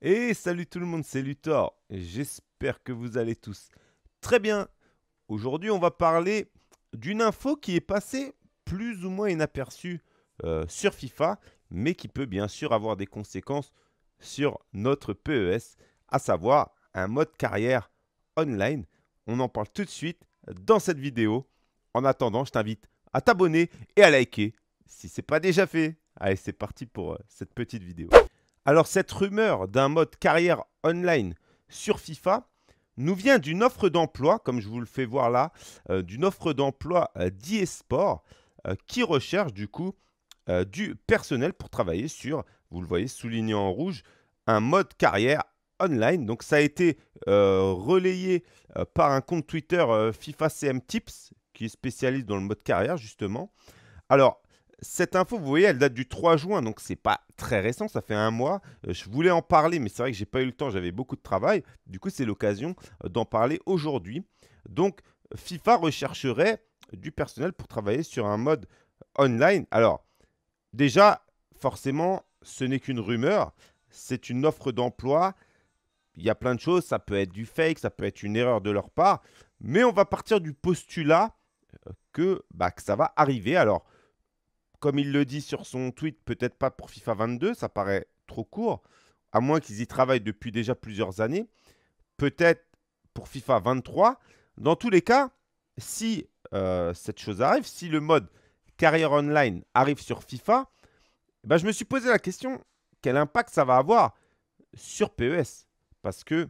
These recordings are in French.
Et salut tout le monde, c'est Luthor. J'espère que vous allez tous très bien. Aujourd'hui, on va parler d'une info qui est passée plus ou moins inaperçue euh, sur FIFA, mais qui peut bien sûr avoir des conséquences sur notre PES, à savoir un mode carrière online. On en parle tout de suite dans cette vidéo. En attendant, je t'invite à t'abonner et à liker si ce n'est pas déjà fait. Allez, c'est parti pour euh, cette petite vidéo. Alors cette rumeur d'un mode carrière online sur FIFA nous vient d'une offre d'emploi, comme je vous le fais voir là, euh, d'une offre d'emploi euh, d'eSport euh, qui recherche du coup du personnel pour travailler sur, vous le voyez souligné en rouge, un mode carrière online. Donc ça a été relayé par un compte Twitter FIFA CM Tips qui est spécialiste dans le mode carrière justement. Alors cette info, vous voyez, elle date du 3 juin, donc c'est pas très récent, ça fait un mois. Euh, je voulais en parler, mais c'est vrai que j'ai pas eu le temps, j'avais beaucoup de travail. Du coup, c'est l'occasion euh, d'en parler aujourd'hui. Donc, FIFA rechercherait du personnel pour travailler sur un mode online. Alors, déjà, forcément, ce n'est qu'une rumeur, c'est une offre d'emploi. Il y a plein de choses, ça peut être du fake, ça peut être une erreur de leur part, mais on va partir du postulat euh, que, bah, que ça va arriver. Alors, comme il le dit sur son tweet, peut-être pas pour FIFA 22, ça paraît trop court, à moins qu'ils y travaillent depuis déjà plusieurs années. Peut-être pour FIFA 23. Dans tous les cas, si euh, cette chose arrive, si le mode carrière online arrive sur FIFA, ben je me suis posé la question, quel impact ça va avoir sur PES Parce que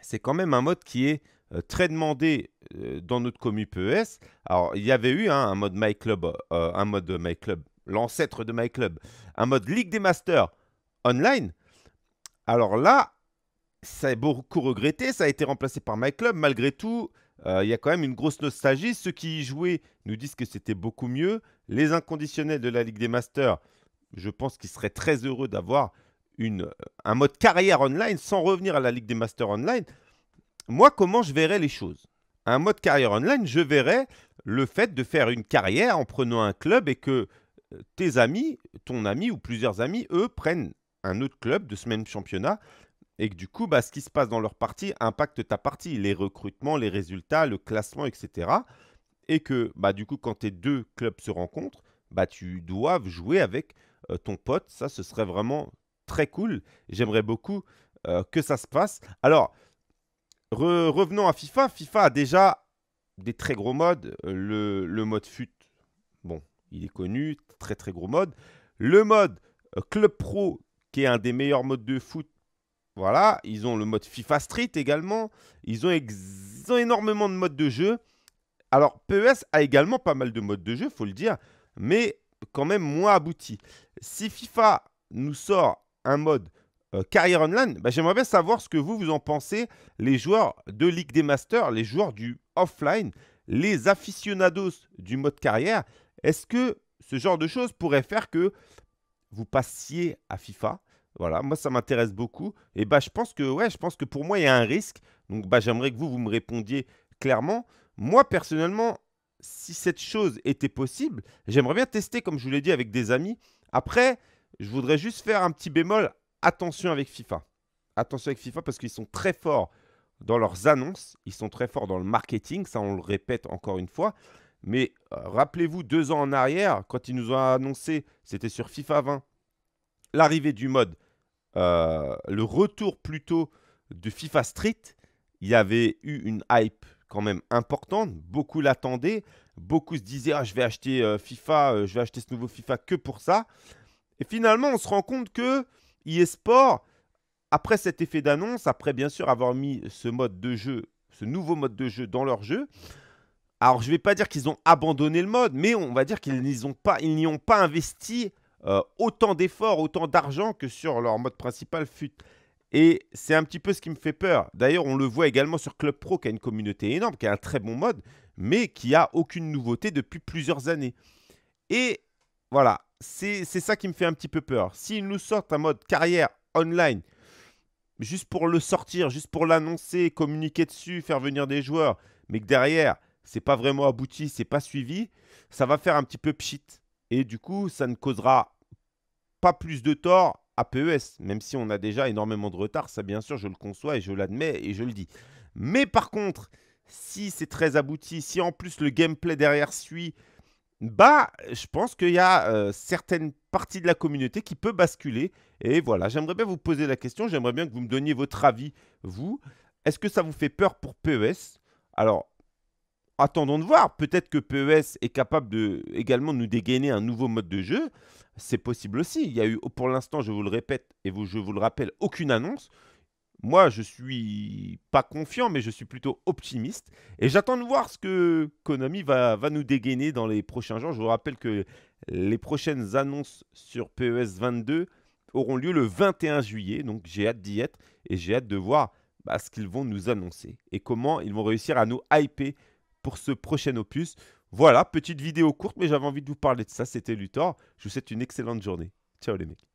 c'est quand même un mode qui est très demandé euh, dans notre commu PES. Alors, il y avait eu hein, un mode My Club, euh, un mode My Club, l'ancêtre de My Club, un mode Ligue des Masters online. Alors là, ça est beaucoup regretté, ça a été remplacé par My Club. Malgré tout, il y a quand même une grosse nostalgie. Ceux qui y jouaient nous disent que c'était beaucoup mieux. Les inconditionnels de la Ligue des Masters, je pense qu'ils seraient très heureux d'avoir un mode carrière online sans revenir à la Ligue des Masters online moi, comment je verrais les choses? Un mode carrière online, je verrais le fait de faire une carrière en prenant un club et que euh, tes amis, ton ami ou plusieurs amis, eux, prennent un autre club de même championnat et que du coup, bah, ce qui se passe dans leur partie impacte ta partie, les recrutements, les résultats, le classement, etc. Et que bah, du coup, quand tes deux clubs se rencontrent, bah, tu dois jouer avec euh, ton pote. Ça, ce serait vraiment très cool. J'aimerais beaucoup euh, que ça se passe. Alors, revenons à FIFA. FIFA a déjà des très gros modes. Le, mode FUT, bon, il est connu, très très gros mode. Le mode euh, Club Pro, qui est un des meilleurs modes de foot. Voilà, ils ont le mode FIFA Street également. Ils ont, ils ont énormément de modes de jeu. Alors, PES a également pas mal de modes de jeu, faut le dire, mais quand même moins abouti. Si FIFA nous sort un mode euh, carrière online, bah, j'aimerais bien savoir ce que vous, vous en pensez, les joueurs de Ligue des Masters, les joueurs du offline, les aficionados du mode carrière. Est-ce que ce genre de choses pourrait faire que vous passiez à FIFA? Voilà, moi ça m'intéresse beaucoup. Et bah je pense que ouais, je pense que pour moi il y a un risque. Donc bah j'aimerais que vous vous me répondiez clairement. Moi personnellement, si cette chose était possible, j'aimerais bien tester comme je vous l'ai dit avec des amis. Après, je voudrais juste faire un petit bémol attention avec FIFA. Attention avec FIFA parce qu'ils sont très forts dans leurs annonces, ils sont très forts dans le marketing, ça on le répète encore une fois. Mais euh, rappelez-vous, deux ans en arrière, quand ils nous ont annoncé, c'était sur FIFA 20, l'arrivée du mode, euh, le retour plutôt de FIFA Street, il y avait eu une hype quand même importante, beaucoup l'attendaient, beaucoup se disaient ah, je vais acheter euh, FIFA, je vais acheter ce nouveau FIFA que pour ça. Et finalement, on se rend compte que eSport, après cet effet d'annonce, après bien sûr avoir mis ce mode de jeu, ce nouveau mode de jeu dans leur jeu, alors je ne vais pas dire qu'ils ont abandonné le mode, mais on va dire qu'ils n'y ont ont pas investi euh, autant d'efforts, autant d'argent que sur leur mode principal FUT. Et c'est un petit peu ce qui me fait peur. D'ailleurs, on le voit également sur Club Pro, qui a une communauté énorme, qui a un très bon mode, mais qui a aucune nouveauté depuis plusieurs années. Et voilà, c'est ça qui me fait un petit peu peur. S'ils nous sortent un mode carrière online, juste pour le sortir, juste pour l'annoncer, communiquer dessus, faire venir des joueurs, mais que derrière, c'est pas vraiment abouti, c'est pas suivi, ça va faire un petit peu pchit. Et du coup, ça ne causera pas plus de tort à PES, même si on a déjà énormément de retard, ça bien sûr je le conçois et je l'admets et je le dis. Mais par contre, si c'est très abouti, si en plus le gameplay derrière suit, bah, je pense qu'il y a euh, certaines parties de la communauté qui peut basculer. Et voilà, j'aimerais bien vous poser la question, j'aimerais bien que vous me donniez votre avis, vous. Est-ce que ça vous fait peur pour PES Alors, attendons de voir. Peut-être que PES est capable de également nous dégainer un nouveau mode de jeu. C'est possible aussi. Il y a eu, pour l'instant, je vous le répète et je vous le rappelle, aucune annonce. Moi, je suis pas confiant, mais je suis plutôt optimiste. Et j'attends de voir ce que Konami va, va, nous dégainer dans les prochains jours. Je vous rappelle que les prochaines annonces sur PES 22 auront lieu le 21 juillet. Donc j'ai hâte d'y être et j'ai hâte de voir bah, ce qu'ils vont nous annoncer et comment ils vont réussir à nous hyper pour ce prochain opus. Voilà, petite vidéo courte, mais j'avais envie de vous parler de ça. C'était Luthor. Je vous souhaite une excellente journée. Ciao les mecs.